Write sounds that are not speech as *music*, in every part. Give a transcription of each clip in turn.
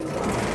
you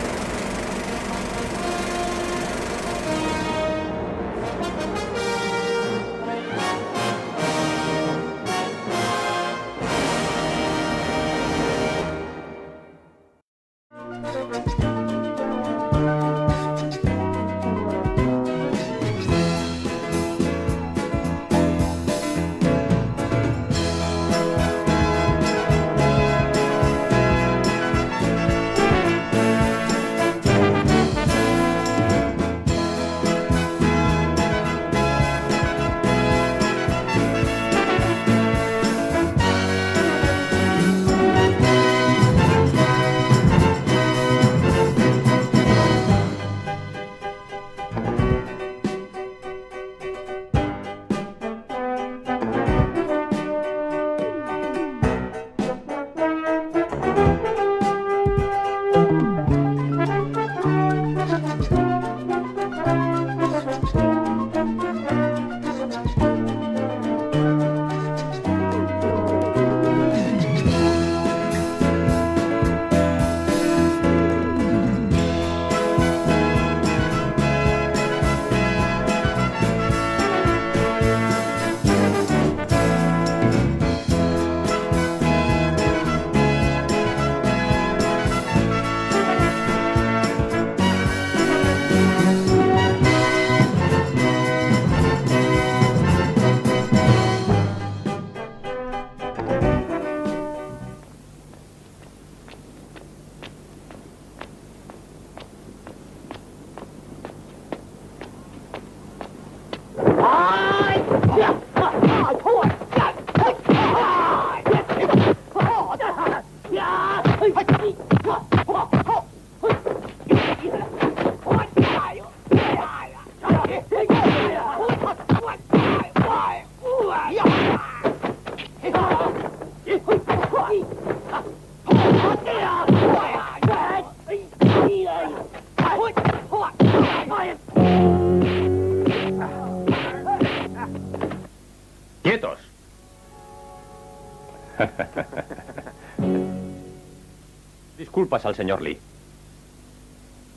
Al señor Lee.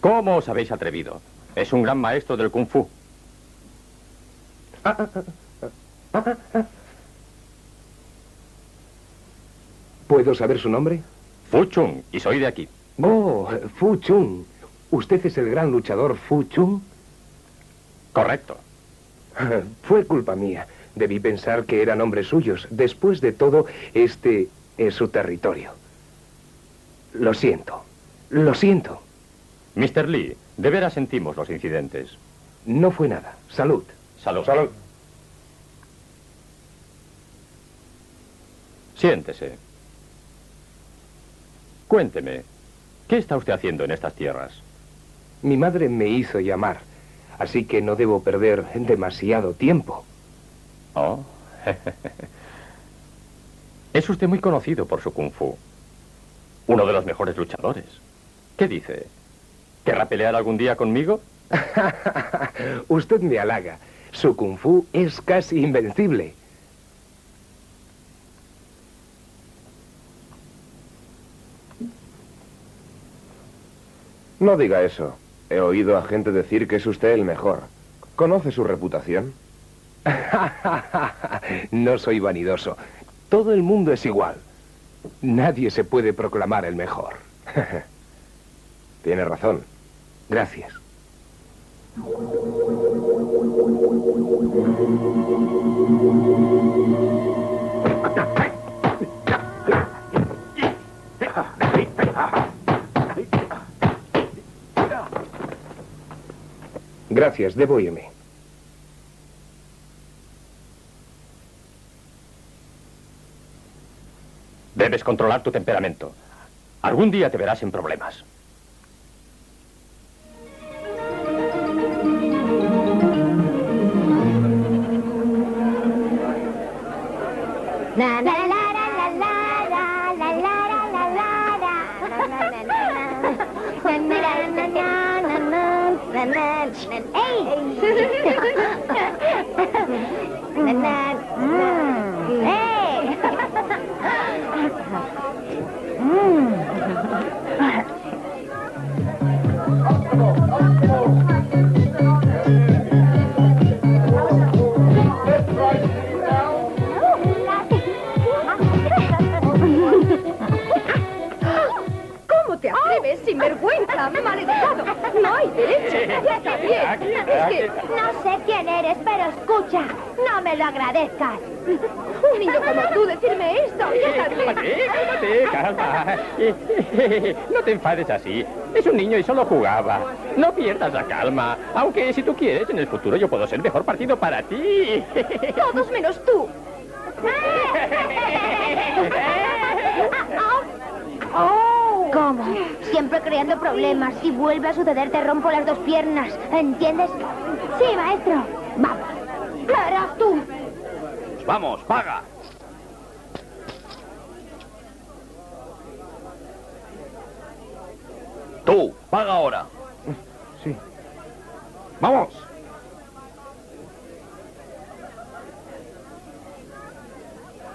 ¿Cómo os habéis atrevido? Es un gran maestro del kung fu. ¿Puedo saber su nombre? Fu Chung, y soy de aquí. Oh, Fu Chung. ¿Usted es el gran luchador Fu Chung? Correcto. *laughs* Fue culpa mía. Debí pensar que eran hombres suyos. Después de todo, este es su territorio. Lo siento. Lo siento. Mr. Lee, de veras sentimos los incidentes. No fue nada. Salud. Salud. Salud. Siéntese. Cuénteme, ¿qué está usted haciendo en estas tierras? Mi madre me hizo llamar, así que no debo perder demasiado tiempo. Oh. *laughs* es usted muy conocido por su kung fu. Uno de los mejores luchadores. ¿Qué dice? ¿Querrá pelear algún día conmigo? *laughs* Usted me halaga. Su kung fu es casi invencible. No diga eso. He oído a gente decir que es usted el mejor. ¿Conoce su reputación? *laughs* no soy vanidoso. Todo el mundo es igual. Nadie se puede proclamar el mejor. *laughs* Tiene razón. Gracias. Gracias, debo irme. Debes controlar tu temperamento. Algún día te verás en problemas. Atreves, sinvergüenza, maleducado? No hay derecho. Ya está bien. Es que. No sé quién eres, pero escucha, no me lo agradezcas. un niño como tú decirme esto. Ya está bien. Cálmate, cálmate, calma. *laughs* No te enfades así. Es un niño y solo jugaba. No pierdas la calma. Aunque si tú quieres, en el futuro yo puedo ser mejor partido para ti. *laughs* Todos menos tú. *laughs* ¿Cómo? Siempre creando problemas. Si vuelve a suceder, te rompo las dos piernas. ¿Entiendes? Sí, maestro. Vamos. Verás tú. Vamos, paga. Tú, paga ahora. Sí. Vamos.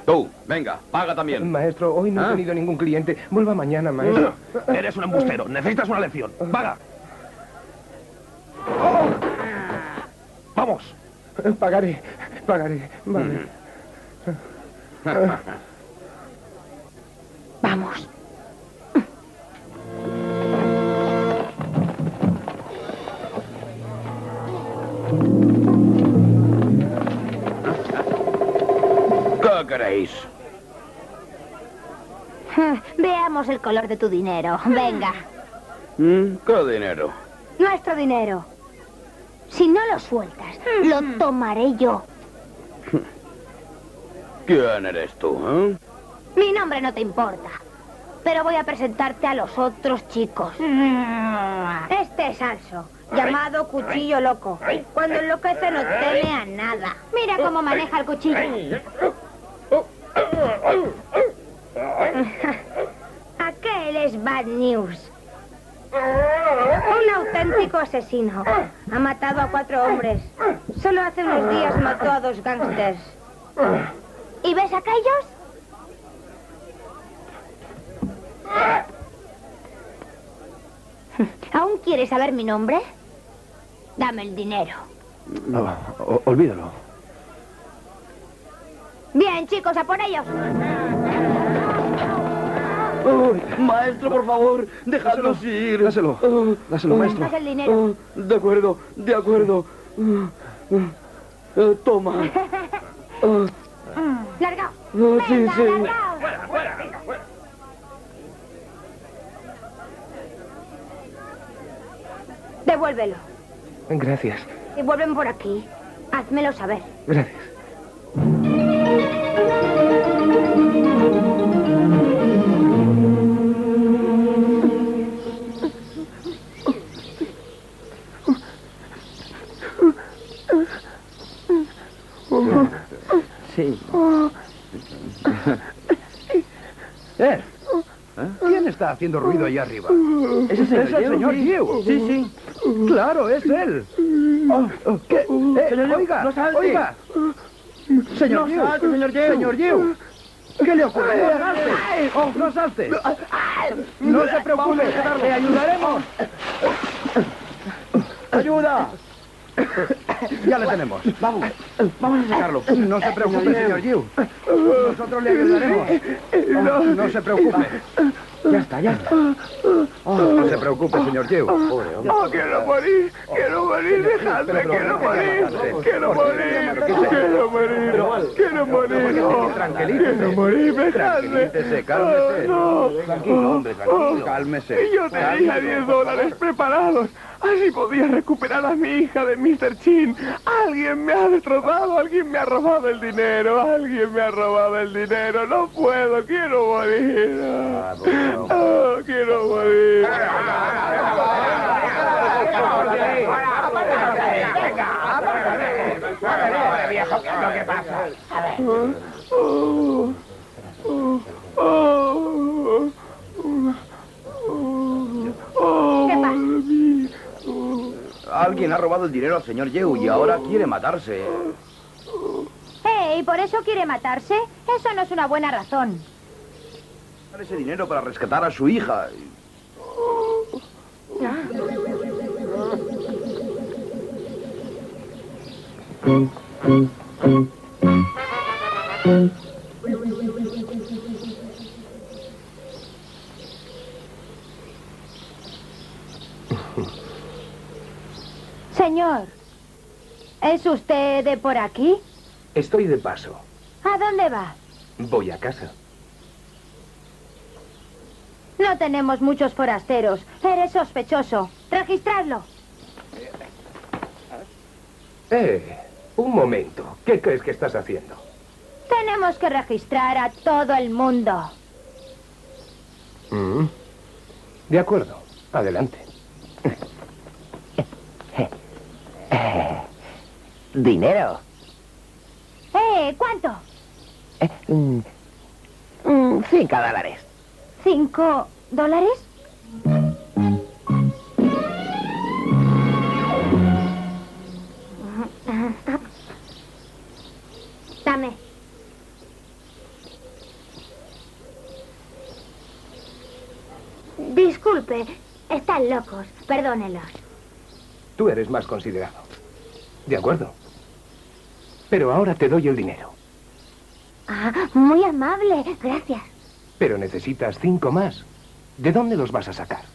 Tú, venga, paga también. Maestro, hoy no ¿Ah? he tenido ningún cliente. Vuelva mañana, maestro. Eres un embustero. Necesitas una lección. Paga. Vamos. Pagaré, pagaré. Vale. *laughs* Vamos. Queréis? Veamos el color de tu dinero. Venga. ¿Mm? ¿Qué dinero? Nuestro dinero. Si no lo sueltas, lo tomaré yo. ¿Quién eres tú, eh? Mi nombre no te importa. Pero voy a presentarte a los otros chicos. Este es Also, llamado Cuchillo Loco. Cuando enloquece no teme a nada. Mira cómo maneja el cuchillo. *laughs* Aquel es Bad News. Un auténtico asesino. Ha matado a cuatro hombres. Solo hace unos días mató a dos gángsters. ¿Y ves aquellos? *laughs* ¿Aún quieres saber mi nombre? Dame el dinero. olvídalo. Bien, chicos, a por ellos. maestro, por favor, dejadnos ir. Dáselo. Dáselo, maestro. Haz el dinero. de acuerdo, de acuerdo. Toma. *laughs* Largaos. Ah, sí, Venga, sí. largaos. Devuélvelo. Gracias, vuelven por aquí, házmelo saber. gracias. Haciendo ruido allá arriba? ¿Ese es el, señor Diego? Sí, sí. Claro, es él. Oh, oh, ¿Qué? Eh, oiga, oiga. Señor Diego. señor Diego. Señor Diego. ¿Qué le ocurre? No salte. Oh, no salte. No se preocupe, le ayudaremos. ¡Ayuda! Ya le tenemos. Vamos, vamos a sacarlo. No se preocupe, señor Yu. Nosotros le ayudaremos. No se preocupe. Ya está, ya está. Oh, no se preocupe, señor Yu. Pobre hombre. Oh, quiero morir, quiero morir, dejadme, quiero morir, quiero morir, quiero morir, quiero morir. Tranquilícese. quiero morir, dejadme. Tranquilícese, cálmese. No. Tranquilo, hombre, tranquilo. Cálmese. Y yo tenía 10 dólares preparados. Así podía recuperar a mi hija de Mr. Chin. Alguien me ha destrozado, alguien me ha robado el dinero, alguien me ha robado el dinero. No puedo, quiero morir. Ah, quiero morir. Oh, oh, oh, oh, ¿Qué pasa? madre mía. Alguien ha robado el dinero al señor Yeu y ahora quiere matarse. Eh, ¿y por eso quiere matarse? Eso no es una buena razón. Dar ese dinero para rescatar a su hija. Señor, ¿es usted de por aquí? Estoy de paso. ¿A dónde va? Voy a casa. No tenemos muchos forasteros. Eres sospechoso. Registradlo. Eh, un momento. ¿Qué crees que estás haciendo? Tenemos que registrar a todo el mundo. Mm. De acuerdo. Adelante. Dinero. Eh, ¿cuánto? Eh, mm, mm, cinco dólares. ¿Cinco dólares? Dame. Disculpe, están locos. Perdónelos. Tú eres más considerado. De acuerdo. Pero ahora te doy el dinero. Ah, muy amable. Gracias. Pero necesitas cinco más. ¿De dónde los vas a sacar?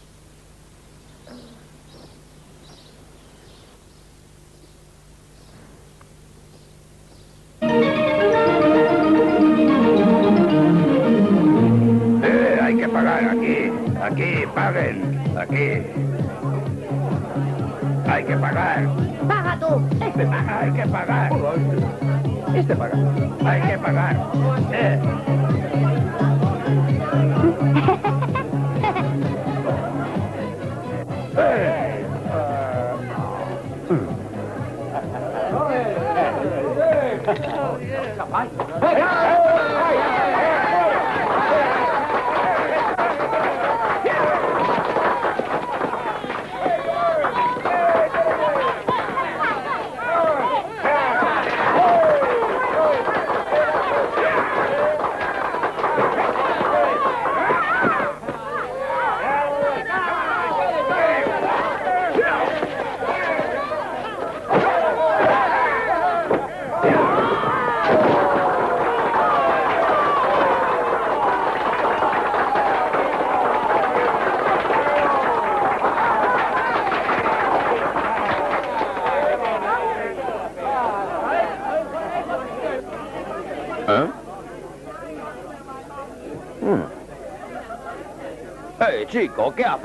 Hay que pagar.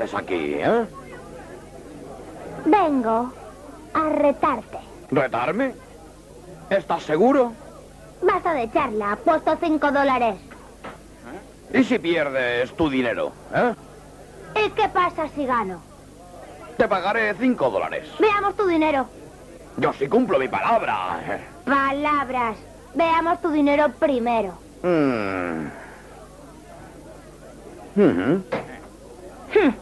Haces aquí, eh? Vengo a retarte. ¿Retarme? ¿Estás seguro? Vas de charla. Puesto cinco dólares. ¿Y si pierdes tu dinero, eh? ¿Y qué pasa si gano? Te pagaré cinco dólares. Veamos tu dinero. Yo sí cumplo mi palabra. Palabras. Veamos tu dinero primero. Mm. Ujú. ¡Cuidado!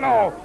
Milano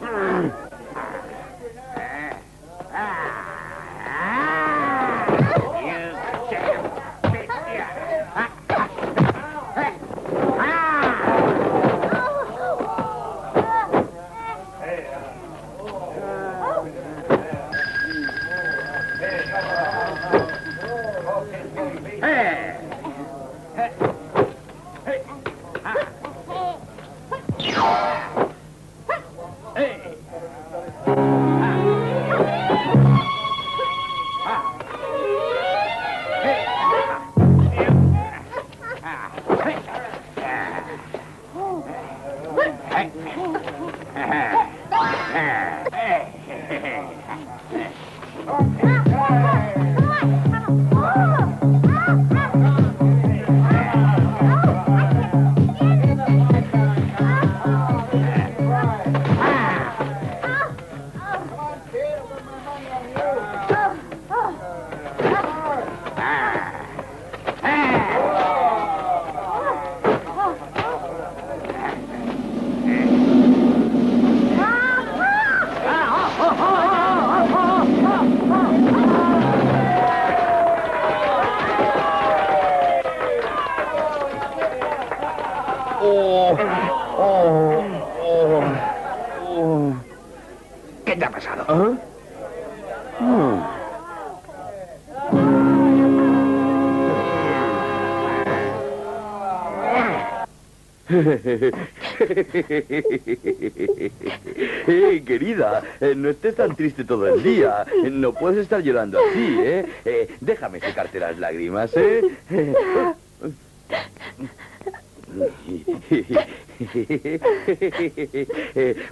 Eh, querida, eh, no estés tan triste todo el día. Eh, No puedes estar llorando así, ¿eh? Eh, déjame secarte las lágrimas, ¿eh?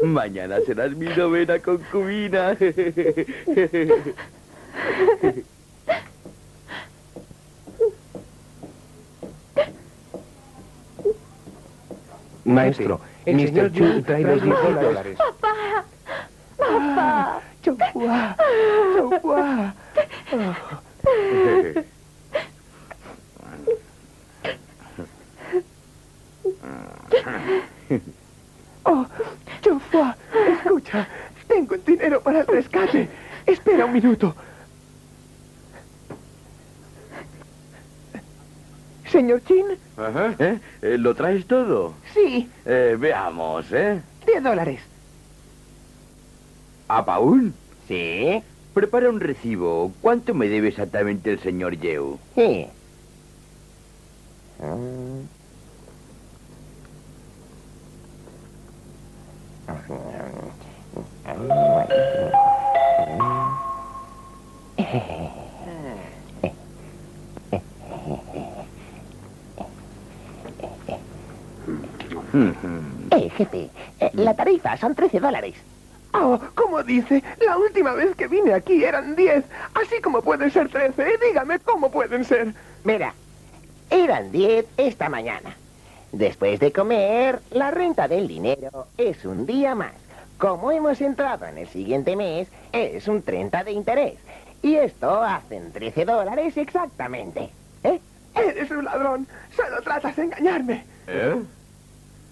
Mañana serás mi novena concubina. Maestro, el Mr. señor Chu trae los trae 10 10 dólares. Papá. Papá. Chopua, chopua. *laughs* Oh, Chofua, escucha, tengo el dinero para el rescate. Espera un minuto. Señor Chin, Ajá. ¿Eh? Eh, ¿Lo traes todo? sí, Eh, veamos, ¿eh? 10 dólares. ¿A Paul? ¿Sí? Prepara un recibo. ¿Cuánto me debe exactamente el señor Yeu? Sí. *laughs* Eh, jefe, eh, la tarifa son 13 dólares. Oh, como dice, la última vez que vine aquí eran 10. Así como pueden ser 13, dígame cómo pueden ser. Mira, eran 10 esta mañana. Después de comer, la renta del dinero es un día más. Como hemos entrado en el siguiente mes, es un 30 de interés. Y esto hacen 13 dólares exactamente. ¿Eh? Eres un ladrón. Solo tratas de engañarme. ¿Eh?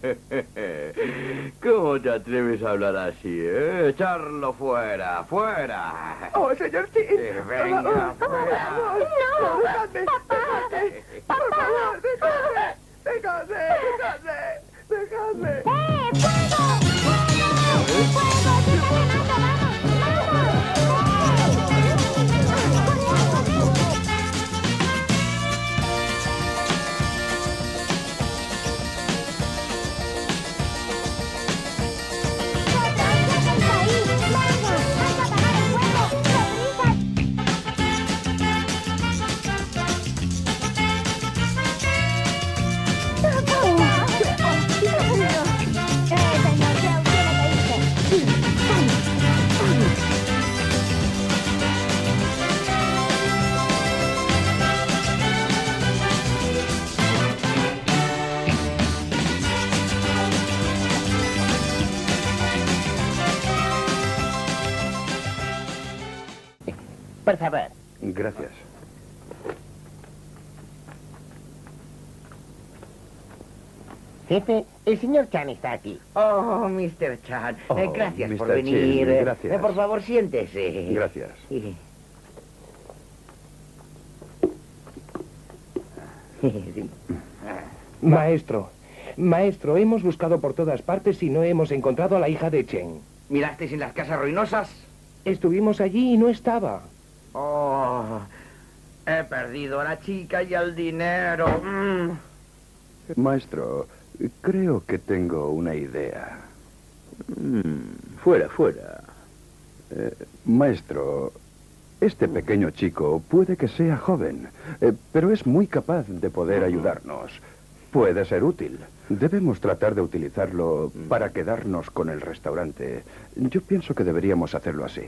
*laughs* ¿Cómo te atreves a hablar así, eh? Echarlo fuera, fuera. Oh, señor Chin. Eh, venga, Por favor, No. Dejadme, dejadme. Por favor, dejadme. Dejadme, dejadme. Dejadme. ¡Eh, fuego! ¡Fuego! ¡Fuego! Por favor. Jefe, el señor Chan está aquí. Oh, Mr. Chan, Oh, eh, gracias por venir. Chin, gracias. Eh, por favor, siéntese. Gracias. *laughs* Maestro, maestro, hemos buscado por todas partes y no hemos encontrado a la hija de Chen. ¿Mirasteis en las casas ruinosas? Estuvimos allí y no estaba. Oh, he perdido a la chica y el dinero. Mm. Maestro, creo que tengo una idea. Mm, fuera, fuera. Eh, maestro, este pequeño chico puede que sea joven, eh, pero es muy capaz de poder ayudarnos. Puede ser útil. Debemos tratar de utilizarlo para quedarnos con el restaurante. Yo pienso que deberíamos hacerlo así.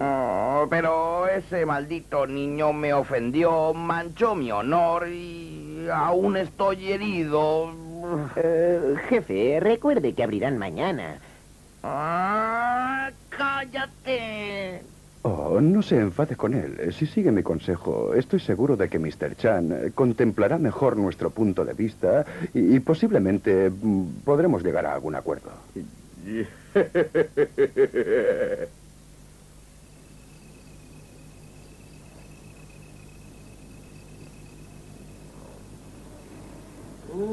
Oh, pero ese maldito niño me ofendió, manchó mi honor y aún estoy herido. Eh, jefe, recuerde que abrirán mañana. Ah, cállate. Oh, no se enfade con él. Si sigue mi consejo, estoy seguro de que Mr. Chan eh, contemplará mejor nuestro punto de vista y, y posiblemente mm, podremos llegar a algún acuerdo. *laughs* ¿Qué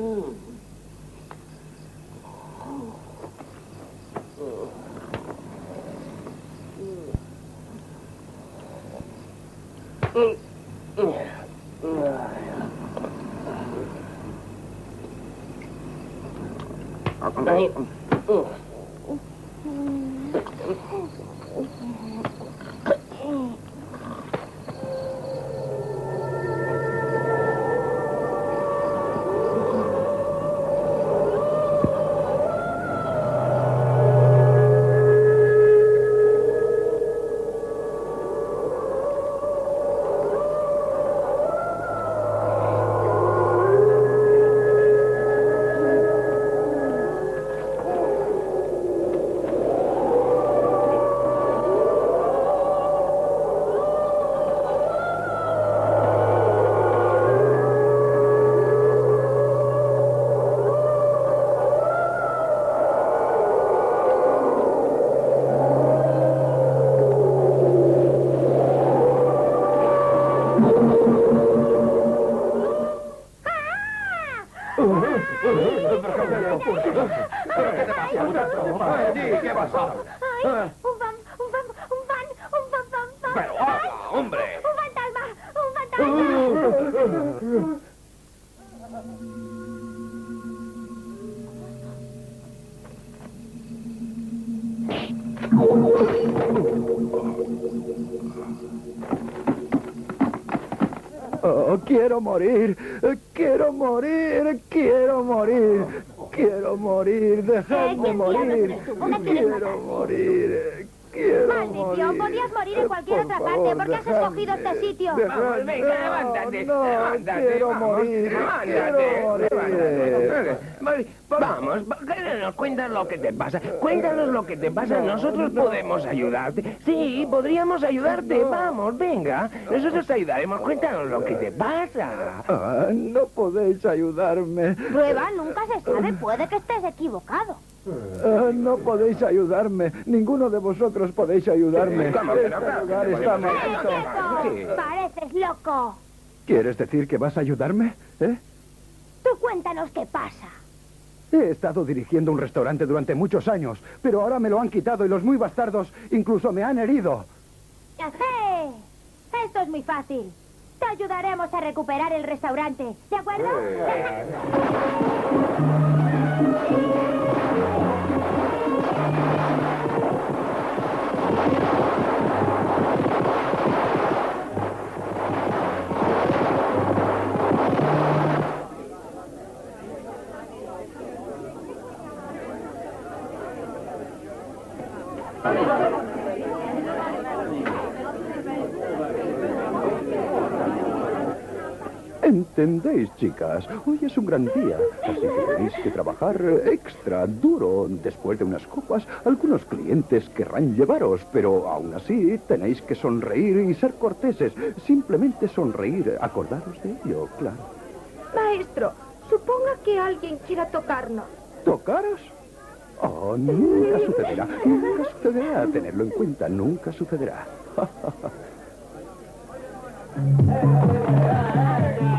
quiero morir, quiero morir, quiero morir, quiero morir, dejadme morir, ¿tú me quieres quiero morir, quiero Maldición, morir. podías morir en cualquier Por otra favor, parte. ¿Por qué has escogido dejadme, este sitio? Vamos, venga, levántate, No, levántate, quiero vamos, morir, levántate, quiero morir. levántate. Cuéntanos, lo que te pasa. Cuéntanos lo que te pasa. Nosotros podemos ayudarte. Sí, podríamos ayudarte. Vamos, venga. Nosotros te ayudaremos. Cuéntanos lo que te pasa. Ah, no podéis ayudarme. Prueba, nunca se sabe. Puede que estés equivocado. Ah, no podéis ayudarme. Ninguno de vosotros podéis ayudarme. Este. ¡Pareces loco! ¿Quieres decir que vas a ayudarme? ¿Eh? Tú cuéntanos qué pasa. He estado dirigiendo un restaurante durante muchos años, pero ahora me lo han quitado y los muy bastardos incluso me han herido. ¡Eh! Esto es muy fácil. Te ayudaremos a recuperar el restaurante. ¿De acuerdo? *laughs* ¿Entendéis, chicas? Hoy es un gran día, así que tenéis que trabajar extra duro. Después de unas copas, algunos clientes querrán llevaros, pero aún así tenéis que sonreír y ser corteses. Simplemente sonreír. Acordaros de ello, claro. Maestro, Suponga que alguien quiera tocarnos. ¿Tocaros? Oh, nunca sucederá. Nunca sucederá. Tenerlo en cuenta, nunca sucederá. *laughs*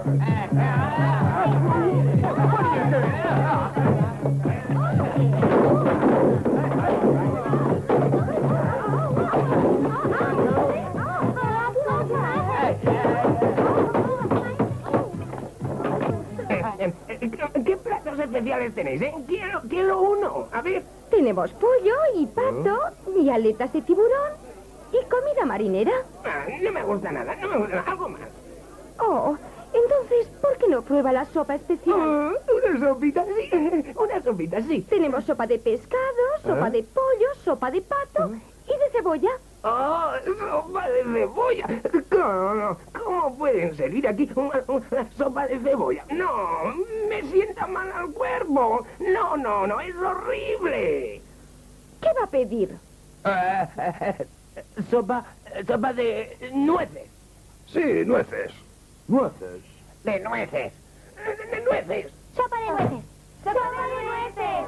*laughs* ¿Qué platos especiales tenéis, eh? Quiero, quiero uno. A ver. Tenemos pollo y pato y aletas de tiburón y comida marinera. Ah, no me gusta nada, no me gusta nada. Algo más. Oh, entonces, ¿por qué no prueba la sopa especial? Ah, una sopita, sí. *laughs* Una sopita, sí. Tenemos sopa de pescado, sopa de pollo, sopa de pato y de cebolla. ¡Oh, sopa de cebolla! ¿Cómo, cómo pueden servir aquí una, una sopa de cebolla? ¡No! ¡Me sienta mal al cuerpo! ¡No, no, no! ¡Es horrible! ¿Qué va a pedir? *laughs* Sopa, sopa de nueces. Sí, nueces. Nueces. De nueces. De, de nueces. Sopa de nueces. Sopa de nueces.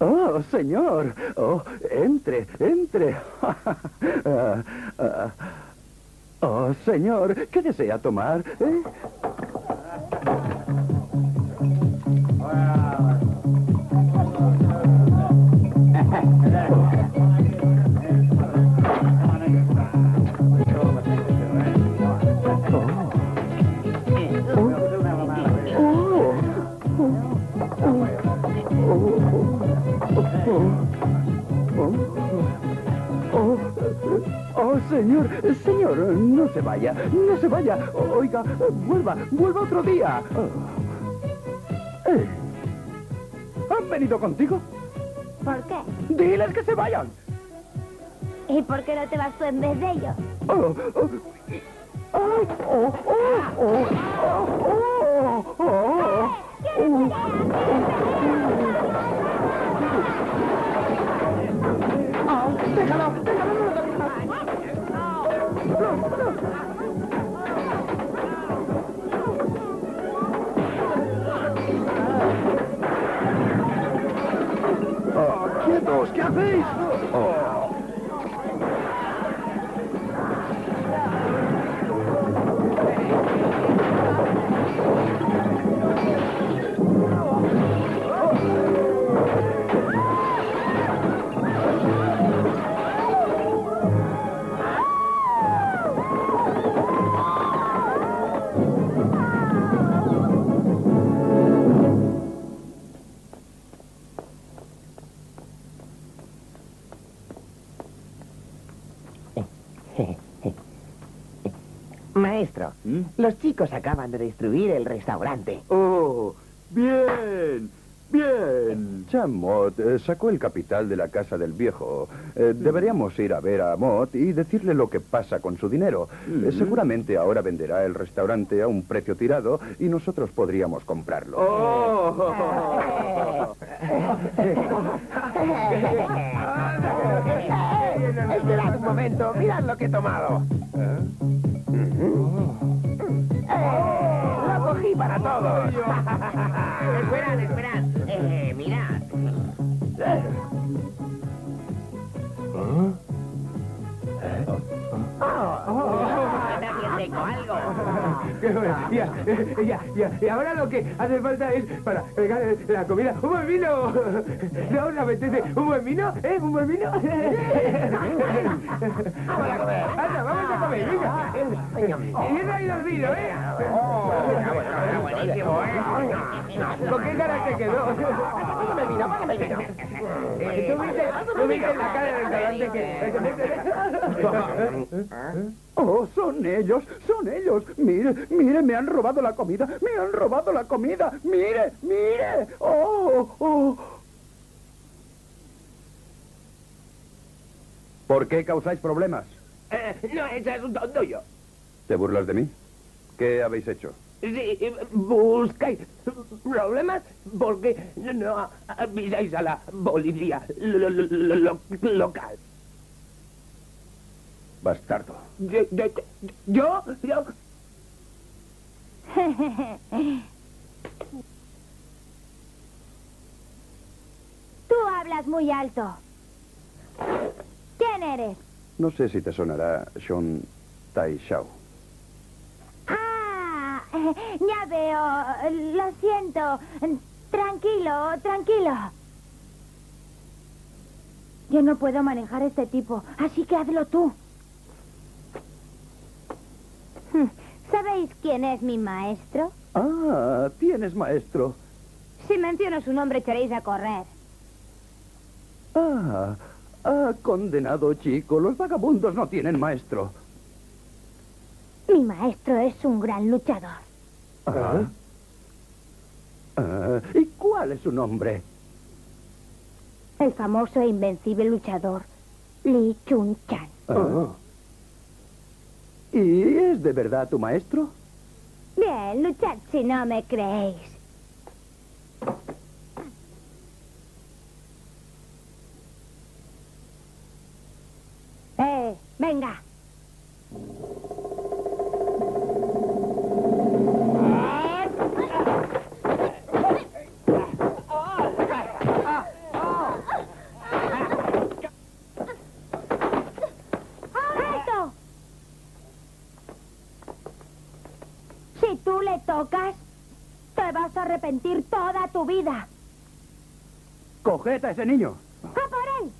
Oh, señor. Oh, entre, entre. *laughs* Ah, ah. Oh, señor, ¿qué desea tomar? eh? Señor, señor, no se vaya, no se vaya. Oiga, vuelva, vuelva otro día. Oh. Eh, ¿Han venido contigo? ¿Por qué? Diles que se vayan. ¿Y por qué no te vas tú en vez de ellos? Oh, oh, oh, oh, oh, oh, oh, oh, oh. ¡Quietos! ¿Qué hacéis? Oh. Chicos acaban de destruir el restaurante. Oh, bien, bien. Chamot eh, sacó el capital de la casa del viejo. Eh, deberíamos ir a ver a Mott y decirle lo que pasa con su dinero. Eh, seguramente ahora venderá el restaurante a un precio tirado y nosotros podríamos comprarlo. Oh. *laughs* Esperad un momento, mirad lo que he tomado. ¡Lo cogí para todos! esperad, esperad. Eh, mirad. Nadie seco algo. *laughs* Ya, ya, ya. Y ahora lo que hace falta es para pegar la comida. ¡Un buen vino! *laughs* ¿No os apetece un buen vino? ¿Eh? ¿Un buen vino? *laughs* Vamos a comer. Anda, vamos a comer, venga. Y he traído el vino, ¿eh? buenísimo, ¿eh? ¿Con qué cara te quedó? Págame el vino, el vino. Eh, ¿Tú viste, tú viste la cara del restaurante que... Oh, son ellos, son ellos. Mire, mire, me han robado la comida, me han robado la comida. Mire, mire. Oh, oh. ¿Por qué causáis problemas? Eh, no, es un tonto yo. ¿Te burlas de mí? ¿Qué habéis hecho? Sí, buscáis problemas porque no avisáis a la policía lo- lo- lo- local. Bastardo. Yo, yo, yo, yo- Tú hablas muy alto. ¿Quién eres? No sé si te sonará Sean Tai Shao. Ah, ya veo. Lo siento. Tranquilo, tranquilo. Yo no puedo manejar este tipo, así que hazlo tú. *laughs* ¿Sabéis quién es mi maestro? Ah, tienes maestro. Si menciono su nombre echaréis a correr. Ah, ah, condenado chico. Los vagabundos no tienen maestro. Mi maestro es un gran luchador. Ah. Ah, ¿Y cuál es su nombre? El famoso e invencible luchador Lee Chun Chan. Ah. ¿Y es de verdad tu maestro? Bien, luchad si no me creéis. Eh, venga. Arrepentir toda tu vida. Coged a ese niño. ¡A por él!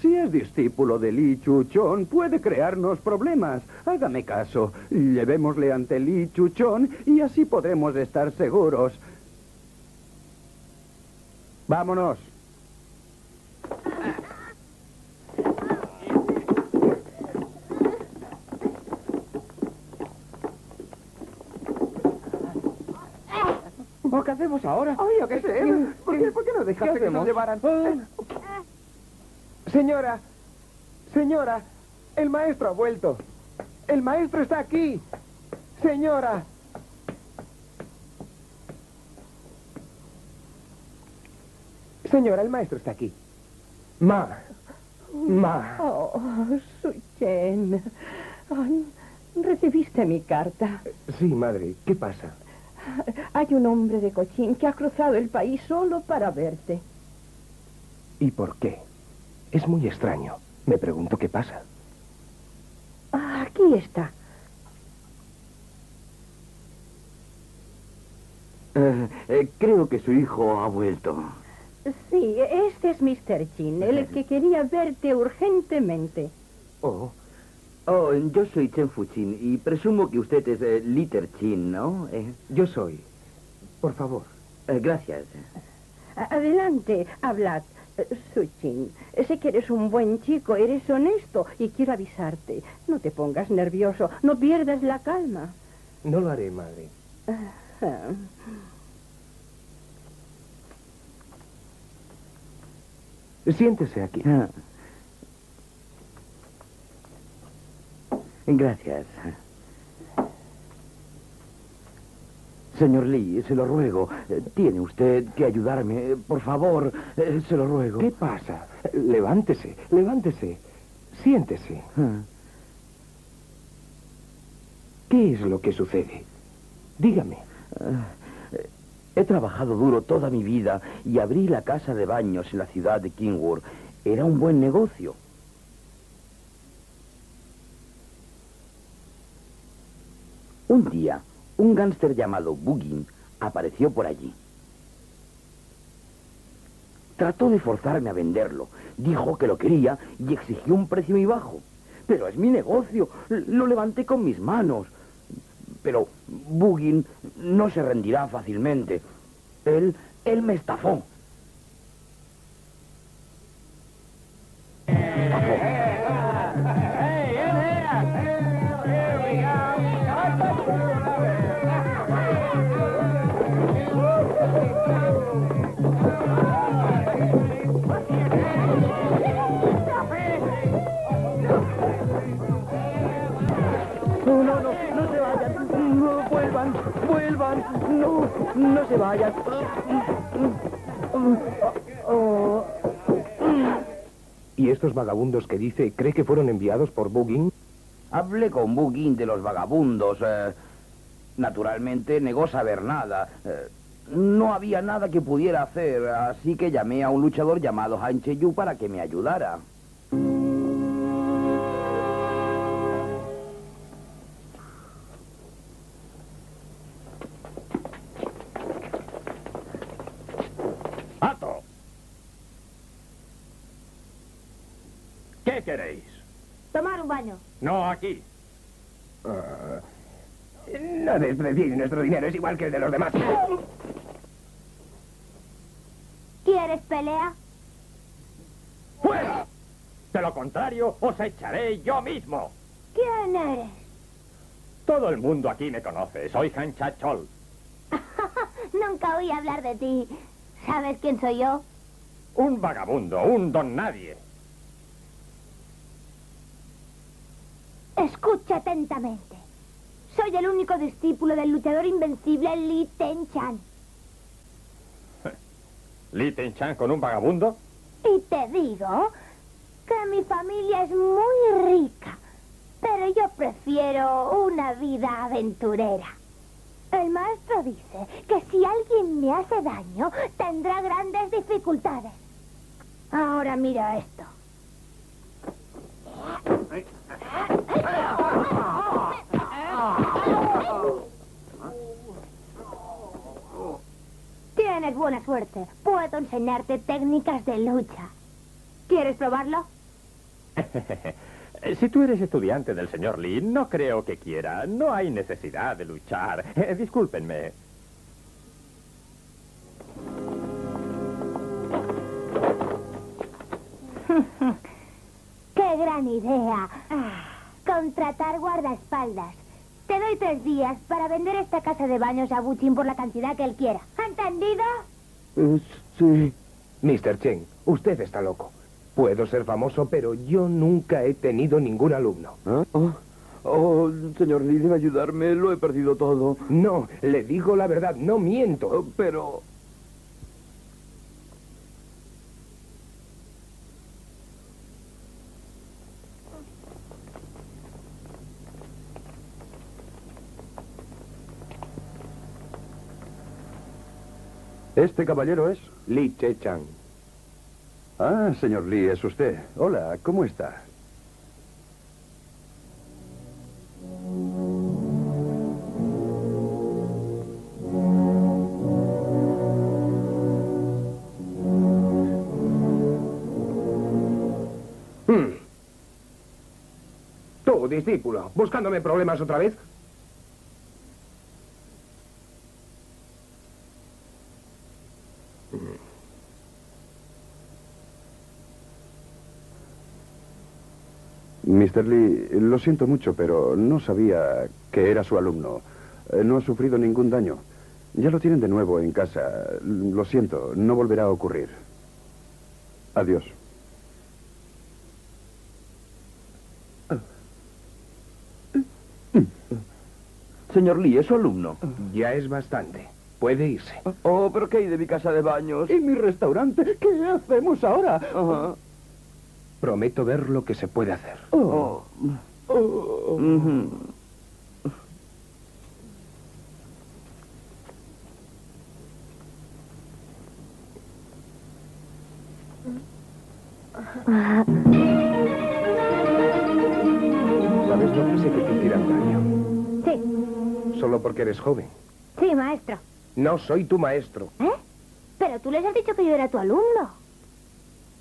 Si es discípulo de Li Chuchón, puede crearnos problemas. Hágame caso. Llevémosle ante Li Chuchón y así podremos estar seguros. Vámonos. ¿Qué hacemos ahora? Ay, yo qué sé. ¿Por qué, por qué no dejaste que nos llevaran? Señora, señora, el maestro ha vuelto. El maestro está aquí. Señora. Señora, el maestro está aquí. Ma. Ma. Oh, soy Chen. Ay, ¿Recibiste mi carta? Sí, madre. ¿Qué pasa? Hay un hombre de Cochín que ha cruzado el país solo para verte. ¿Y por qué? Es muy extraño. Me pregunto qué pasa. Ah, Aquí está. Eh, eh, creo que su hijo ha vuelto. Sí, este es Mr. Chin, el que quería verte urgentemente. Oh, Oh, yo soy Chen Fuchin y presumo que usted es eh, Liter Chin, ¿no? Eh, yo soy. Por favor. eh, gracias. Adelante, hablad. Eh, Su Chin, sé que eres un buen chico, eres honesto y quiero avisarte. No te pongas nervioso, no pierdas la calma. No lo haré, madre. Siéntese aquí. Ah. Gracias. Señor Lee, se lo ruego. eh, Tiene usted que ayudarme. eh, Por favor, eh, se lo ruego. ¿Qué pasa? Levántese, levántese. Siéntese. Ah. ¿Qué es lo que sucede? Dígame. Eh, He trabajado duro toda mi vida y abrí la casa de baños en la ciudad de Kingwood. Era un buen negocio. Un día, un gánster llamado Bugin apareció por allí. Trató de forzarme a venderlo. Dijo que lo quería y exigió un precio muy bajo. Pero es mi negocio. Lo levanté con mis manos. Pero Bugin no se rendirá fácilmente. Él, él me estafó. Vagabundos que dice, cree que fueron enviados por Bugin? Hablé con Bugin de los vagabundos. eh, naturalmente negó saber nada. Eh, no había nada que pudiera hacer, así que llamé a un luchador llamado Han Cheyu para que me ayudara. No aquí. Ah, no despreciéis nuestro dinero, es igual que el de los demás. ¿Quieres pelea? ¡Fuera! De lo contrario, os echaré yo mismo. ¿Quién eres? Todo el mundo aquí me conoce. Soy Han Chachol. *laughs* Nunca oí hablar de ti. ¿Sabes quién soy yo? Un vagabundo, un don nadie. Escucha atentamente. Soy el único discípulo del luchador invencible Li Tenchan. *laughs* ¿Li Tenchan con un vagabundo? Y te digo que mi familia es muy rica, pero yo prefiero una vida aventurera. El maestro dice que si alguien me hace daño, tendrá grandes dificultades. Ahora mira esto. Tienes buena suerte. Puedo enseñarte técnicas de lucha. ¿Quieres probarlo? *laughs* si tú eres estudiante del señor Lee, no creo que quiera. No hay necesidad de luchar. Eh, discúlpenme. *laughs* ¡Qué gran idea! Contratar guardaespaldas. Te doy tres días para vender esta casa de baños a Buchin por la cantidad que él quiera. ¿Entendido? Eh, sí. Mr. Chen, usted está loco. Puedo ser famoso, pero yo nunca he tenido ningún alumno. Oh, oh, señor Lee, debe ayudarme. Lo he perdido todo. No, le digo la verdad, no miento. Oh, pero... Este caballero es... Li Che-chan. Ah, señor Lee, es usted. Hola, ¿cómo está? Hmm. Tú, discípulo, buscándome problemas otra vez. Mr. Lee, lo siento mucho, pero no sabía que era su alumno. Eh, No ha sufrido ningún daño. Ya lo tienen de nuevo en casa. Lo siento, no volverá a ocurrir. Adiós. Señor Lee, es su alumno. Ya es bastante. Puede irse. Oh, pero ¿qué hay de mi casa de baños? ¿Y mi restaurante? ¿Qué hacemos ahora? Ajá. Prometo ver lo que se puede hacer. Oh. Ujú. ¿Sabes? No quise que te hicieran daño. Sí, Solo porque eres joven. sí, maestro. No soy tu maestro. ¿Eh? Pero tú les has dicho que yo era tu alumno.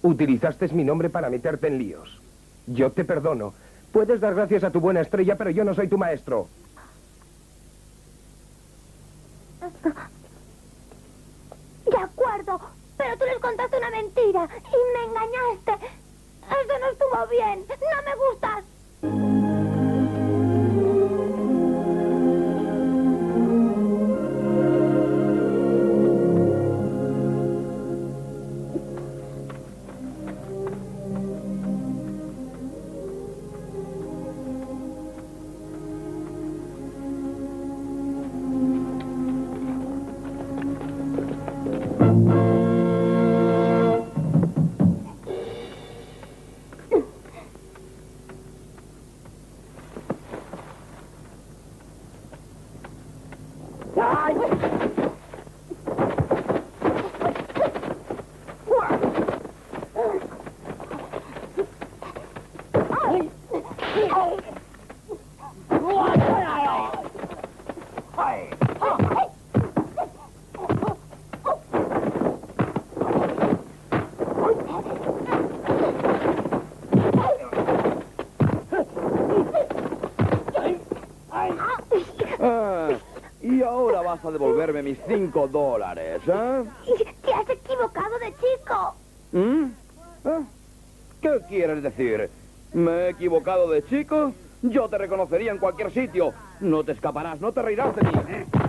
Utilizaste mi nombre para meterte en líos. Yo te perdono. Puedes dar gracias a tu buena estrella, pero yo no soy tu maestro. De acuerdo, pero tú les contaste una mentira y me engañaste. Eso no estuvo bien. No me gustas. Vas a devolverme mis cinco dólares, ¿eh? Te has equivocado de chico. ¿Mm? ¿Eh? ¿Qué quieres decir? ¿Me he equivocado de chico? Yo te reconocería en cualquier sitio. No te escaparás, no te reirás de mí.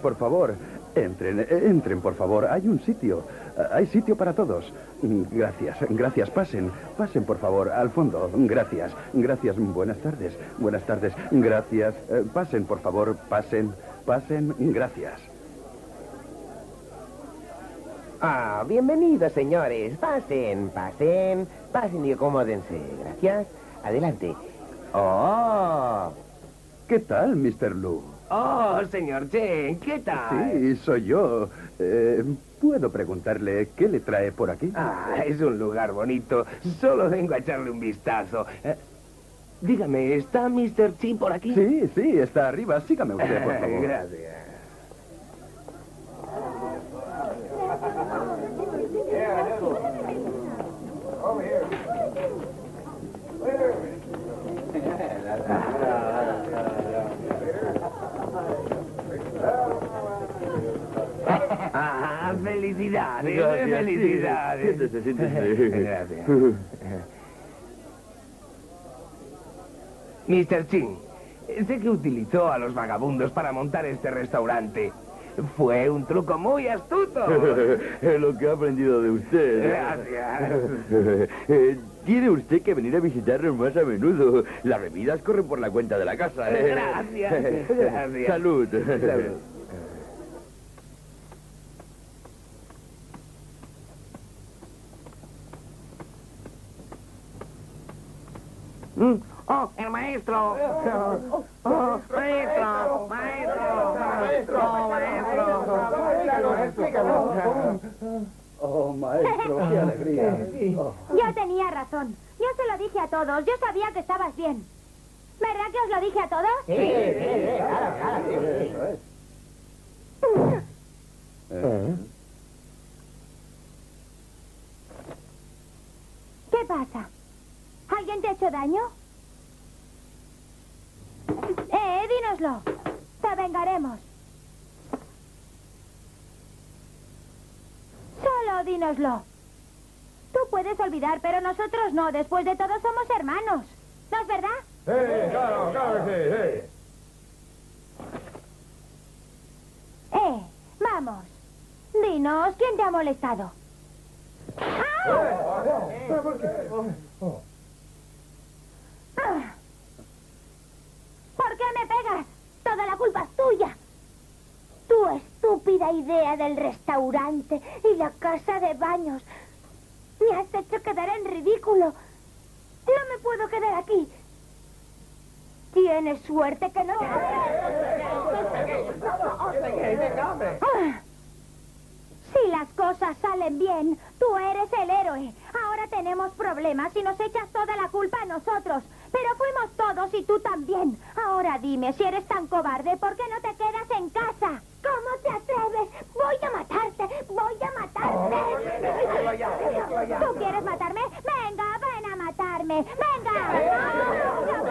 Por favor. Entren, entren, por favor. Hay un sitio. Hay sitio para todos. Gracias, gracias. Pasen, pasen, por favor, al fondo. Gracias, gracias. Buenas tardes, buenas tardes. Gracias. Eh, Pasen, por favor, pasen, pasen. Gracias. Ah, bienvenidos, señores. Pasen, pasen, pasen y acomódense. Gracias. Adelante. Oh, ¿Qué tal, Mr. Lu? Oh, señor Chen, ¿qué tal? Sí, soy yo. Eh, ¿Puedo preguntarle qué le trae por aquí? Ah, es un lugar bonito. Solo vengo a echarle un vistazo. Eh, dígame, ¿está Mr. Chin por aquí? Sí, sí, está arriba. Sígame usted, por *laughs* favor. Gracias. Ah, felicidades, Gracias, felicidades. sí. Siéntese, siéntese. *laughs* Gracias. *laughs* Mr. Chin, sé que utilizó a los vagabundos para montar este restaurante. Fue un truco muy astuto. *laughs* Lo que he aprendido de usted. Gracias. Eh, Tiene usted que venir a visitarnos más a menudo. Las bebidas corren por la cuenta de la casa. ¿eh? Gracias, gracias. Salud. Salud. ¡Oh, el maestro! ¡Oh, maestro! ¡Maestro! ¡Oh, maestro! Oh, maestro, qué alegría. *laughs* Oh. Yo tenía razón. Yo se lo dije a todos. Yo sabía que estabas bien. ¿Verdad que os lo dije a todos? sí, sí, sí, claro, claro, sí, sí. Eh, ¿Qué pasa? ¿Alguien te ha hecho daño? Eh, dínoslo. Te vengaremos. Solo dínoslo. Tú puedes olvidar, pero nosotros no. Después de todo somos hermanos. ¿No es verdad? Sí, claro, claro sí, sí. Eh, vamos. Dinos, ¿quién te ha molestado? Ah. ¿Por qué me pegas? Toda la culpa es tuya. Tu estúpida idea del restaurante y la casa de baños. Me has hecho quedar en ridículo. No me puedo quedar aquí. Tienes suerte que no... Si las cosas salen bien, tú eres el héroe. Ahora tenemos problemas y nos echas toda la culpa a nosotros. Pero fuimos todos y tú también. Ahora dime, si eres tan cobarde, ¿por qué no te quedas en casa? ¿Cómo te atreves? Voy a matarte. Voy a matarte. ¿Tú quieres matarme? Venga, ven a matarme. Venga. ¡No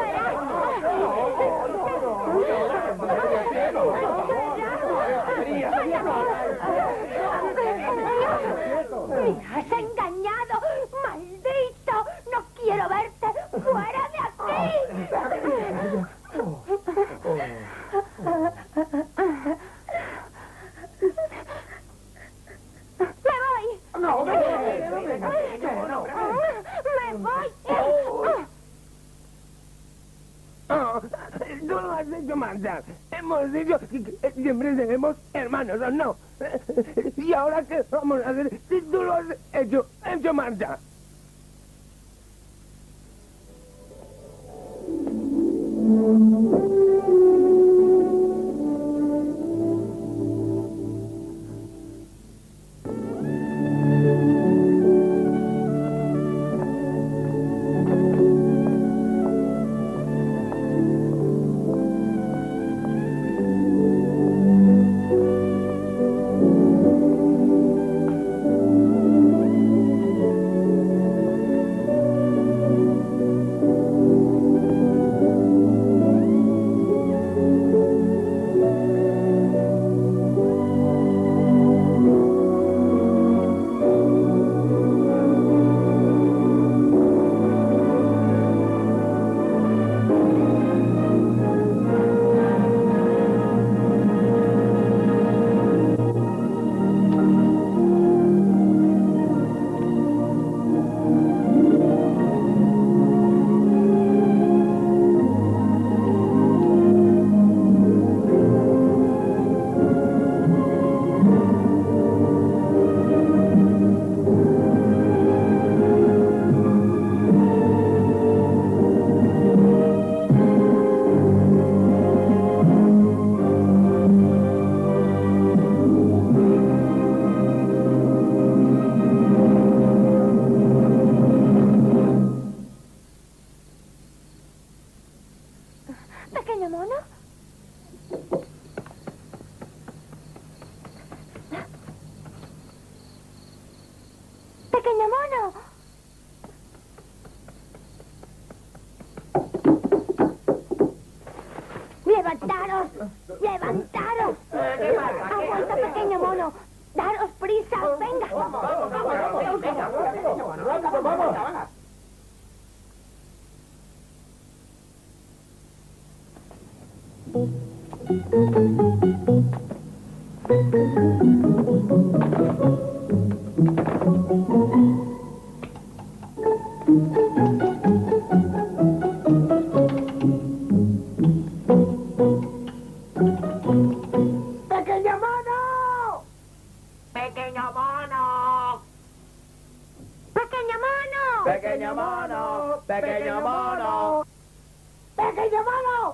¡Me has engañado! ¡Maldito! ¡No quiero verte! ¡Fuera siempre seremos hermanos, ¿o no? ¿Y ahora qué vamos a hacer si tú lo has hecho, hecho marchar? ¿Pequeño ¡Pequeño mono! ¡Pequeño mono!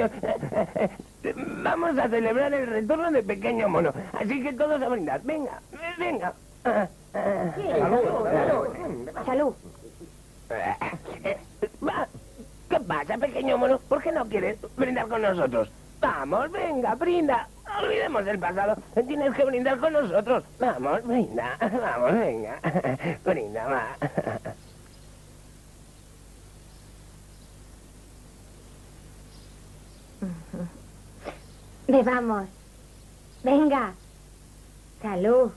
Amigos vamos a celebrar el retorno de Pequeño Mono. Así que todos a brindar. Venga, venga. Salud. Salud. Va. ¿Qué pasa, Pequeño Mono? ¿Por qué no quieres brindar con nosotros? Vamos, venga, brinda. Olvidemos el pasado. Tienes que brindar con nosotros. Vamos, brinda. Vamos, venga. Brinda, va. Bebamos. Venga. Salud.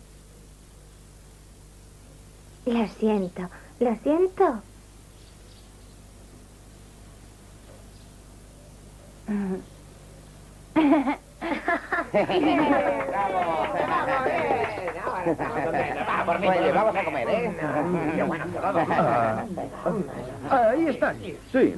Lo siento, lo siento. Vamos a comer, ¿eh? Ah, ahí están. Sí.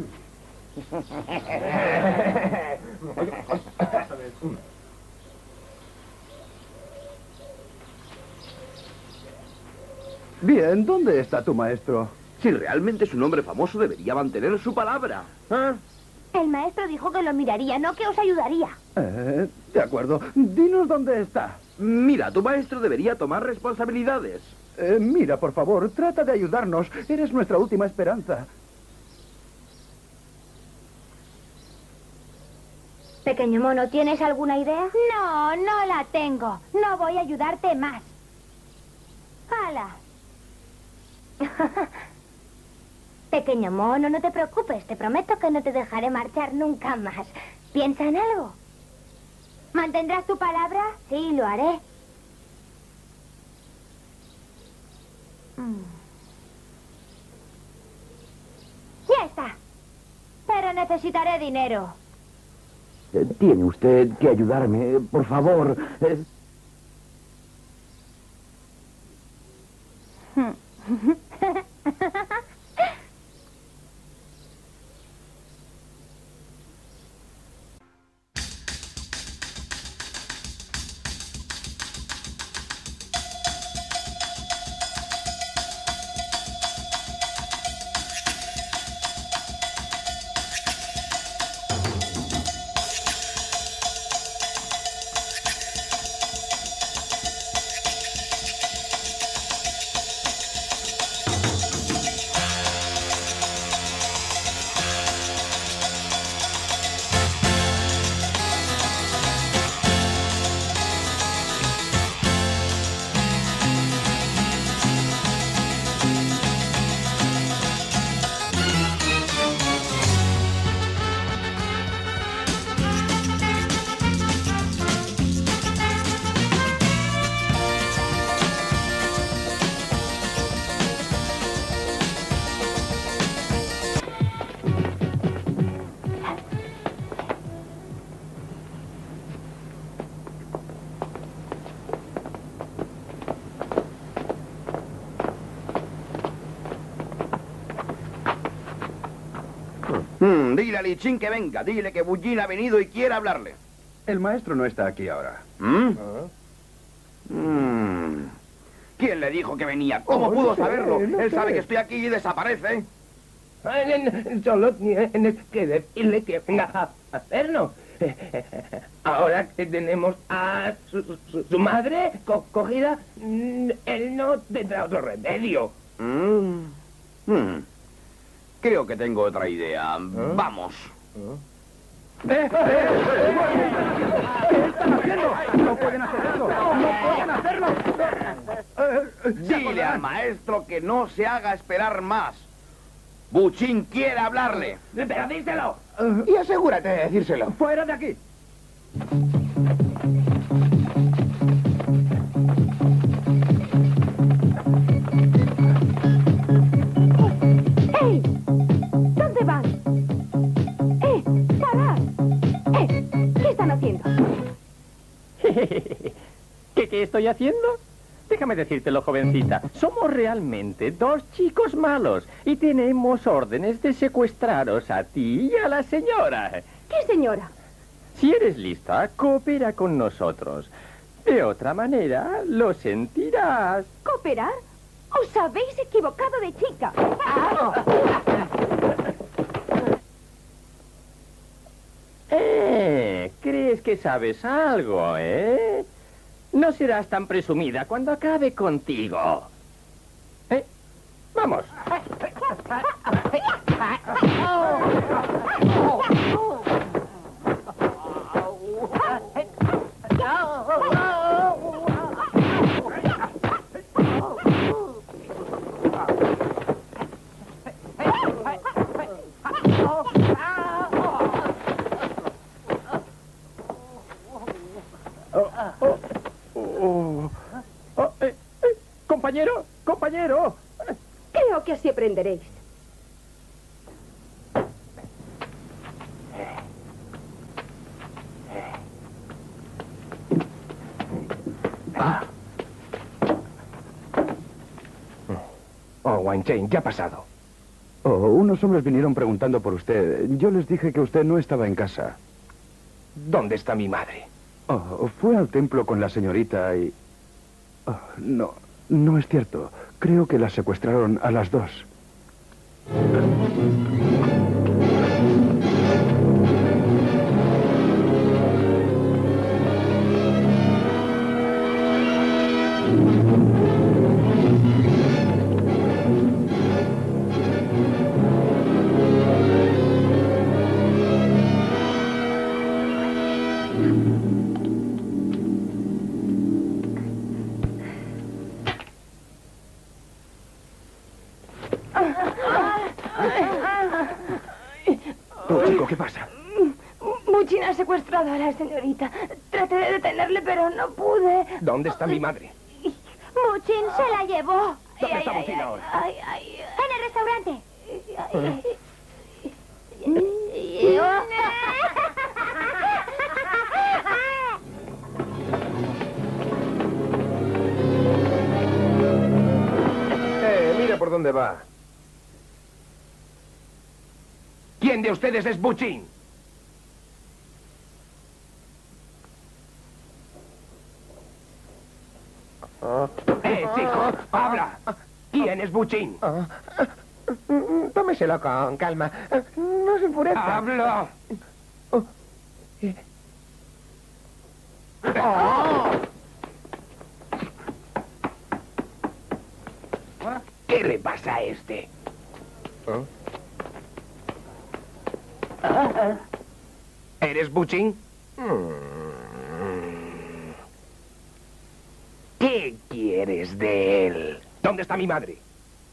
*laughs* Bien, ¿dónde está tu maestro? Si realmente es un hombre famoso, debería mantener su palabra. El maestro dijo que lo miraría, no que os ayudaría. Eh, de acuerdo. Dinos dónde está. Mira, tu maestro debería tomar responsabilidades. Eh, mira, por favor, trata de ayudarnos. Eres nuestra última esperanza. Pequeño mono, ¿tienes alguna idea? No, no la tengo. No voy a ayudarte más. ¡Hala! *laughs* Pequeño mono, no te preocupes. Te prometo que no te dejaré marchar nunca más. ¿Piensa en algo? ¿Mantendrás tu palabra? Sí, lo haré. Mm. Ya está. Pero necesitaré dinero. Eh, Tiene usted que ayudarme, por favor. *laughs* dile a Lichín que venga. Dile que Bullín ha venido y quiere hablarle. El maestro no está aquí ahora. ¿Mm? Mm. ¿Quién le dijo que venía? ¿Cómo Oh, pudo no sé, saberlo? no Él sabe que estoy aquí y desaparece. Que decirle que venga a hacernos. Ahora que tenemos a su, su- su madre co- cogida, mm, él no tendrá otro remedio. Mm. Mm. Creo que tengo otra idea. Vamos. ¿Eh? ¿Qué están haciendo? No pueden hacer eso. No pueden hacerlo. Eh, Dile al maestro que no se haga esperar más. Buchín quiere hablarle. Pero díselo. Y asegúrate de decírselo. Fuera de aquí. *laughs* ¿Qué, ¿Qué estoy haciendo? Déjame decírtelo, jovencita. *laughs* Somos realmente dos chicos malos y tenemos órdenes de secuestraros a ti y a la señora. ¿Qué señora? Si eres lista, coopera con nosotros. De otra manera, lo sentirás. ¿Cooperar? Os habéis equivocado de chica. *laughs* Eh, ¿crees que sabes algo, eh? No serás tan presumida cuando acabe contigo. ¿Eh? Vamos. Oh, oh, eh, eh, compañero, compañero. Creo que así aprenderéis. Oh, Wang Chen, ¿qué ha pasado? Oh, unos hombres vinieron preguntando por usted. Yo les dije que usted no estaba en casa. ¿Dónde está mi madre? Oh, fue al templo con la señorita y... Oh, no, no es cierto. Creo que la secuestraron a las dos. ¿Dónde está mi madre? Muchin se la llevó. ¿Dónde está Muchin ahora? En el restaurante. *laughs* Eh, mira por dónde va. ¿Quién de ustedes es Buchín? ¡Eh, chico! ¡Habla! ¿Quién es Buchín? Tómeselo con calma. No se enfurezca. ¡Habla! ¿Qué le pasa a este? ¿Eres Buchín? ¿Qué quieres de él? ¿Dónde está mi madre?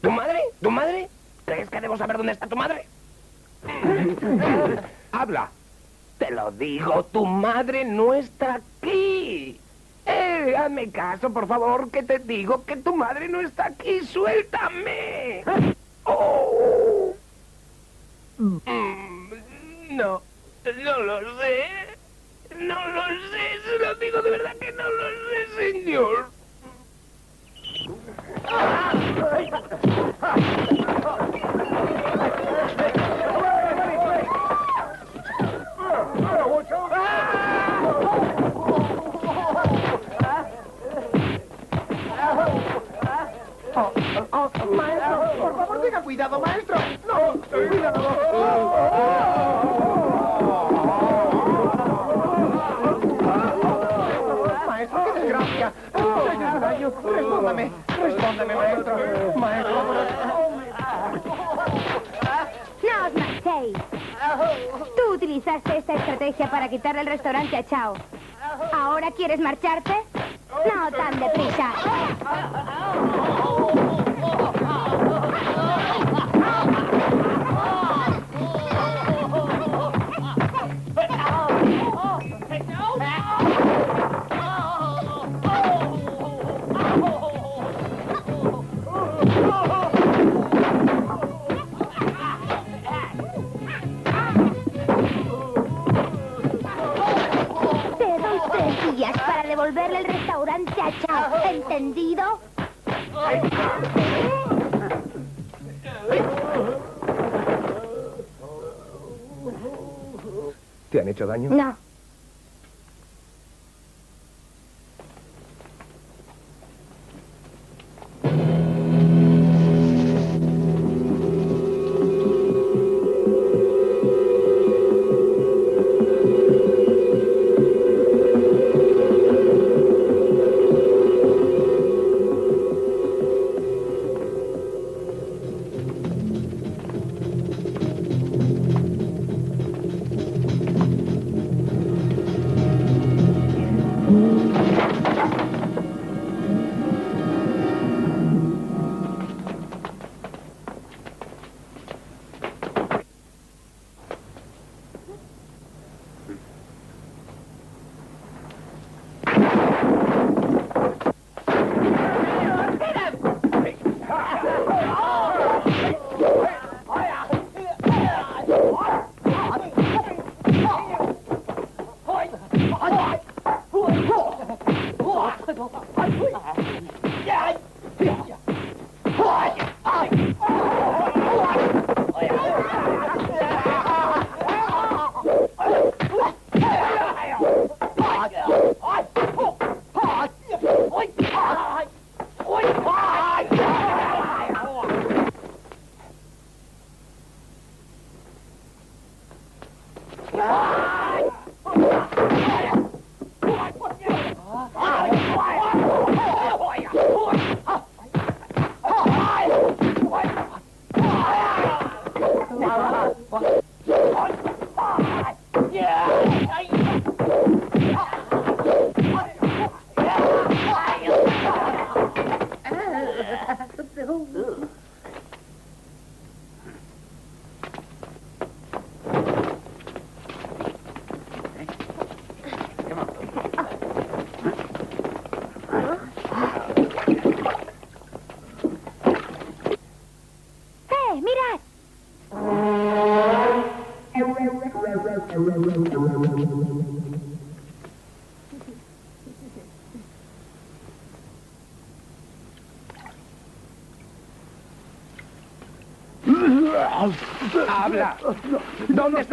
¿Tu madre? ¿Tu madre? ¿Crees que debo saber dónde está tu madre? *laughs* Habla. Te lo digo, tu madre no está aquí. Eh, hazme caso, por favor, que te digo que tu madre no está aquí. Suéltame. Oh. Mm, No, no lo sé. No lo sé, se lo digo de verdad que no lo sé, señor. Maestro, por favor, tenga cuidado, maestro. No, Maestro, Rayo, respóndame. Respóndame, maestro. No os marchéis. Tú utilizaste esta estrategia para quitarle el restaurante a Chao. ¿Ahora quieres marcharte? No tan deprisa. Devolverle el restaurante a Chao. ¿Entendido? ¿Te han hecho daño? No.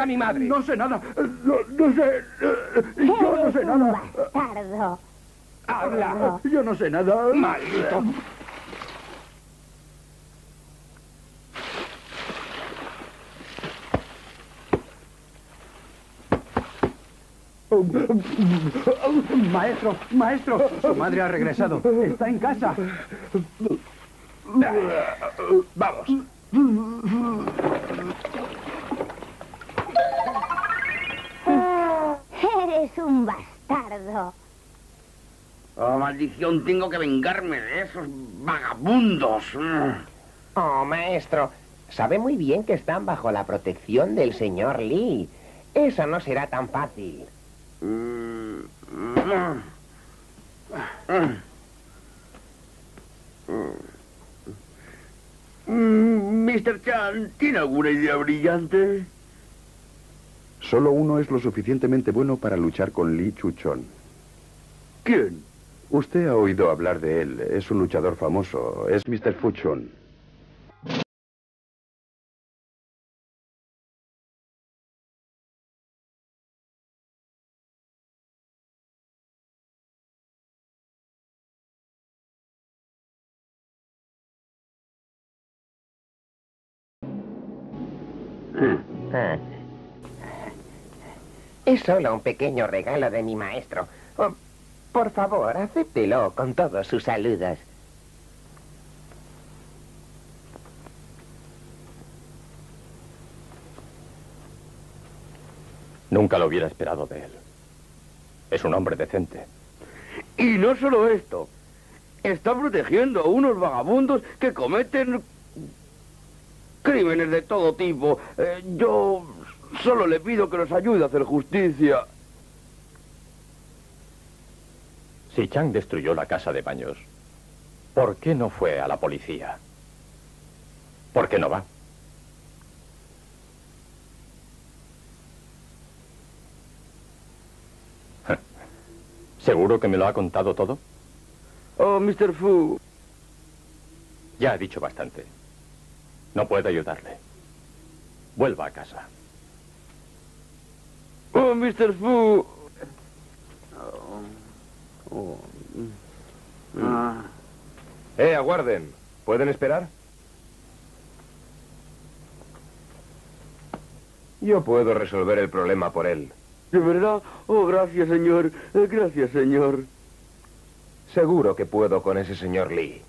Está mi madre? No sé nada. No, no sé. Yo no sé nada. bastardo. Habla. Yo no sé nada. Maldito. Maestro, maestro, su madre ha regresado. Está en casa. Vamos. Un bastardo. Oh, maldición, tengo que vengarme de esos vagabundos. Oh, maestro, sabe muy bien que están bajo la protección del señor Lee. Eso no será tan fácil. Mr. Chan, ¿tiene alguna idea brillante? Solo uno es lo suficientemente bueno para luchar con Lee Chuchon. ¿Quién? Usted ha oído hablar de él. Es un luchador famoso. Es Mr. Fuchon. Es solo un pequeño regalo de mi maestro. Oh, por favor, acéptelo con todos sus saludos. Nunca lo hubiera esperado de él. Es un hombre decente. Y no solo esto. Está protegiendo a unos vagabundos que cometen crímenes de todo tipo. Eh, yo solo le pido que nos ayude a hacer justicia. Si Chang destruyó la casa de baños, ¿por qué no fue a la policía? ¿Por qué no va? *laughs* ¿Seguro que me lo ha contado todo? Oh, Mr. Fu. Ya ha dicho bastante. No puedo ayudarle. Vuelva a casa. Oh, Mr. Fu. Ah. Eh, aguarden. ¿Pueden esperar? Yo puedo resolver el problema por él. ¿De verdad? Oh, gracias, señor. Eh, Gracias, señor. Seguro que puedo con ese señor Lee.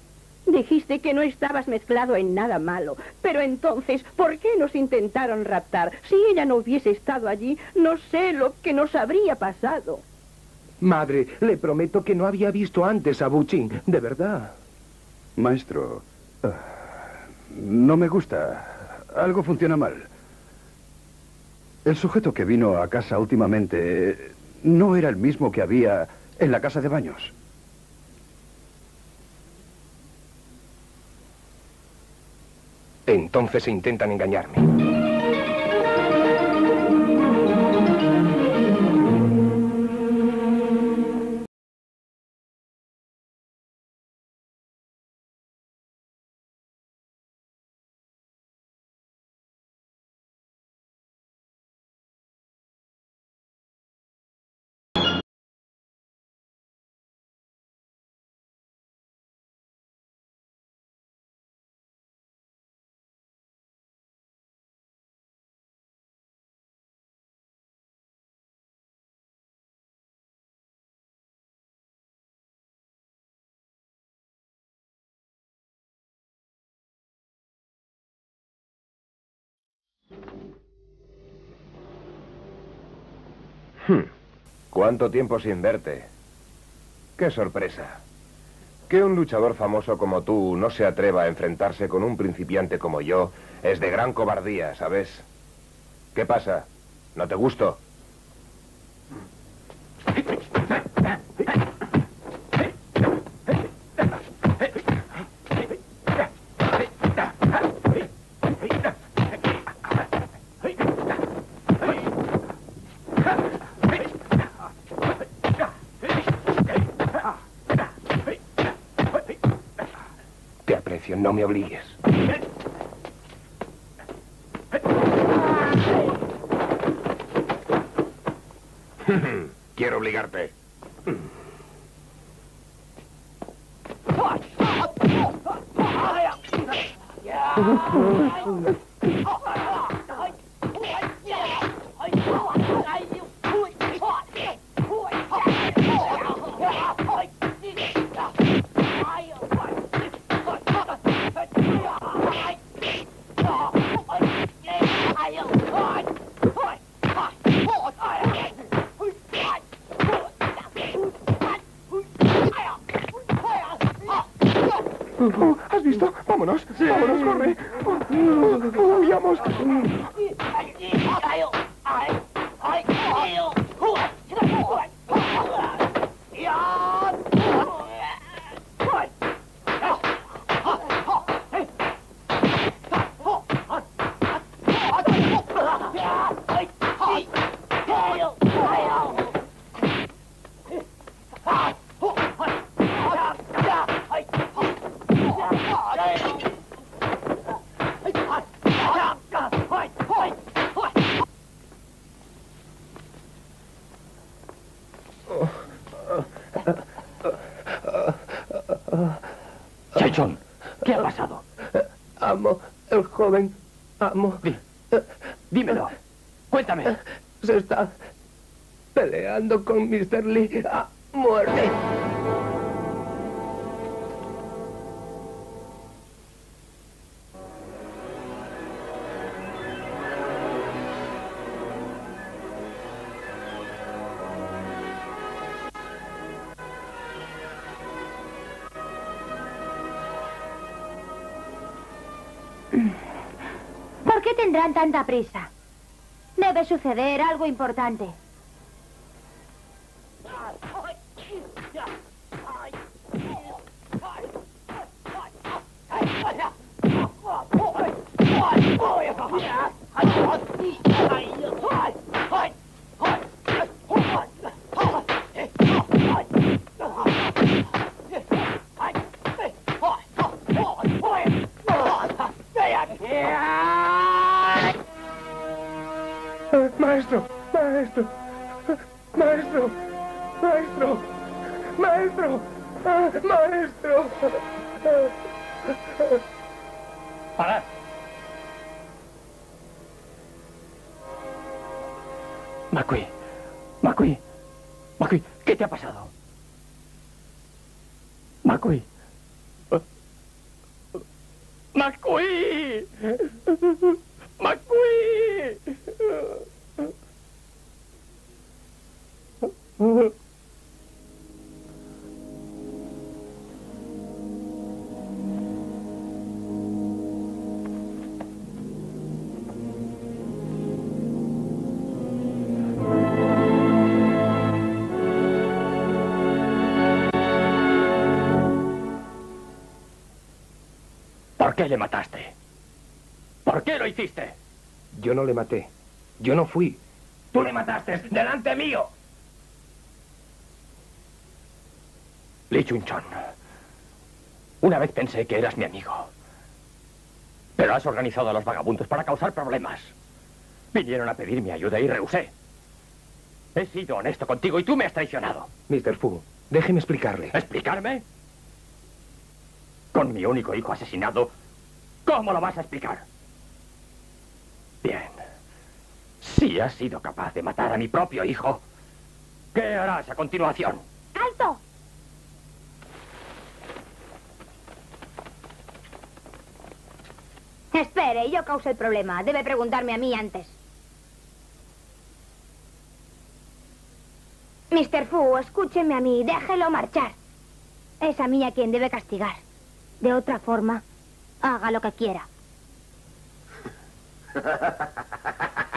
Dijiste que no estabas mezclado en nada malo. Pero entonces, ¿por qué nos intentaron raptar? Si ella no hubiese estado allí, no sé lo que nos habría pasado. Madre, le prometo que no había visto antes a Buchin. De verdad. Maestro, no me gusta. Algo funciona mal. El sujeto que vino a casa últimamente eh, no era el mismo que había en la casa de baños. Entonces intentan engañarme. ¿Cuánto tiempo sin verte? ¡Qué sorpresa! Que un luchador famoso como tú no se atreva a enfrentarse con un principiante como yo es de gran cobardía, ¿sabes? ¿Qué pasa? ¿No te gusto? No me obligues. *laughs* Quiero obligarte. Oh, huyamos. Joven, amo. dímelo. Cuéntame. Se está peleando con Mr. Lee a prisa? Debe suceder algo importante. Qué le mataste? ¿Por qué lo hiciste? Yo no le maté. Yo no fui. ¡Tú le mataste delante mío! Li Chunchon. Una vez pensé que eras mi amigo. Pero has organizado a los vagabundos para causar problemas. Vinieron a pedir mi ayuda y rehusé. He sido honesto contigo y tú me has traicionado. Mr. Fu, déjeme explicarle. ¿Explicarme? Con mi único hijo asesinado, ¿cómo lo vas a explicar? Bien. Si has sido capaz de matar a mi propio hijo, ¿qué harás a continuación? ¡Alto! Espere, yo causé el problema. Debe preguntarme a mí antes. Mr. Fu, escúcheme a mí, déjelo marchar. Es a mí a quien debe castigar. De otra forma, haga lo que quiera. *laughs*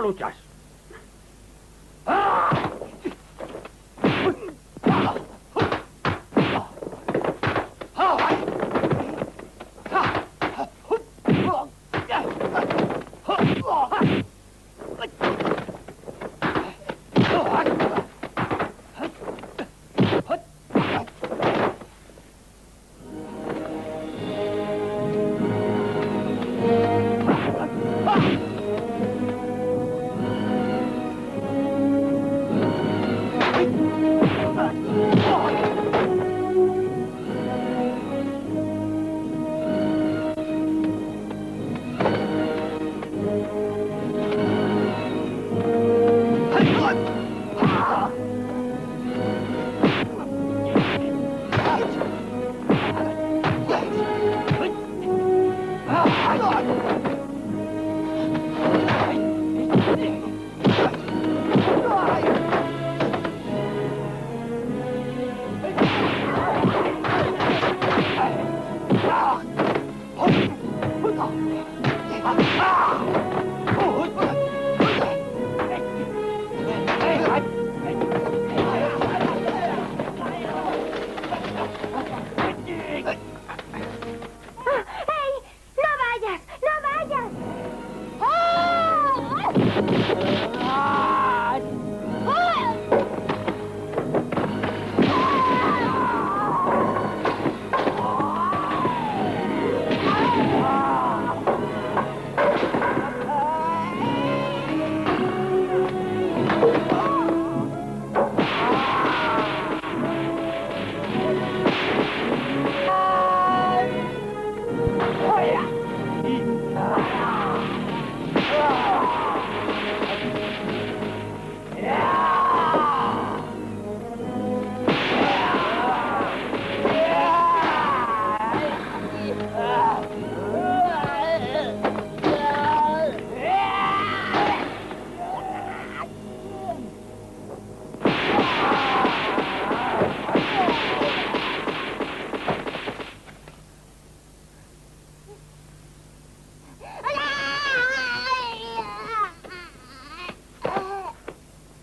luchas.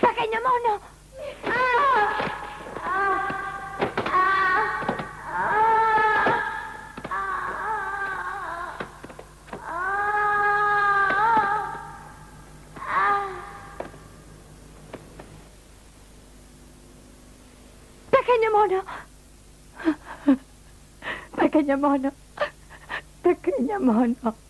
¡Pequeño mono! ¡Pequeño mono! ¡Pequeño mono! ¡Pequeño mono!